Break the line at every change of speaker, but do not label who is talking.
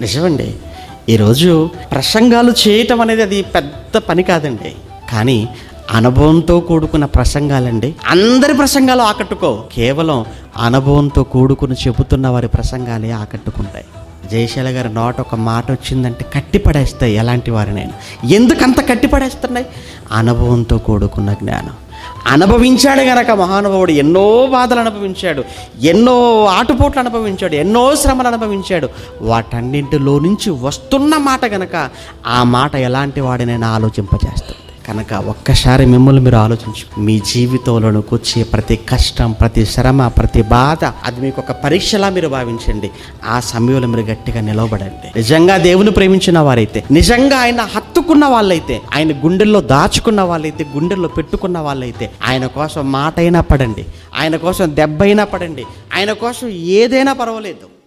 నిజమండి. ఈరోజు ప్రసంగాలు చేయటం అనేది అది పెద్ద పని కాదండి. కానీ అనుభవంతో కూడుకున్న ప్రసంగాలండి. అందరి ప్రసంగాలు ఆకట్టుకో. కేవలం అనుభవంతో కూడుకుని చెబుతున్న వారి ప్రసంగాలే ఆకట్టుకుంటాయి. జయశాల గారు నోట ఒక మాట వచ్చిందంటే కట్టిపడేస్తాయి ఎలాంటి వారినైనా ఎందుకంత కట్టిపడేస్తున్నాయి? అనుభవంతో కూడుకున్న జ్ఞానం. అనుభవించాడు గనక మహానుభావుడు ఎన్నో బాధలు అనుభవించాడు ఎన్నో ఆటుపోట్లు అనుభవించాడు ఎన్నో శ్రమలు అనుభవించాడు. వాటన్నింటిలో నుంచి వస్తున్న మాట గనక ఆ మాట ఎలాంటి వాడినైనా ఆలోచింపజేస్తాడు. కనుక ఒక్కసారి మిమ్మల్ని మీరు ఆలోచించు. మీ జీవితంలోనికి వచ్చే ప్రతి కష్టం ప్రతి శ్రమ ప్రతి బాధ అది మీకు ఒక పరీక్షలా మీరు భావించండి. ఆ సమయంలో మీరు గట్టిగా నిలవబడండి. నిజంగా దేవుని ప్రేమించిన వారైతే నిజంగా ఆయన హత్తుకున్న వాళ్ళైతే ఆయన గుండెల్లో దాచుకున్న వాళ్ళైతే గుండెల్లో పెట్టుకున్న వాళ్ళైతే ఆయన కోసం మాట అయినా పడండి. ఆయన కోసం దెబ్బ అయినా పడండి. ఆయన కోసం ఏదైనా పర్వాలేదు.